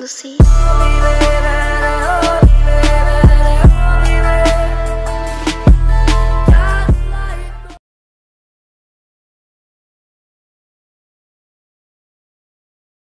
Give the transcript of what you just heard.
Lucy.